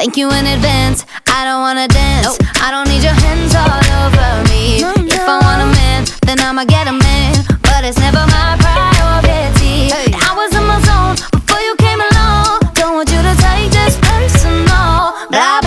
Thank you in advance. I don't wanna dance. Nope. I don't need your hands all over me. No, no. If I want a man, then I'ma get a man. But it's never my priority. Hey. I was in my zone before you came along. Don't want you to take this personal. Blah,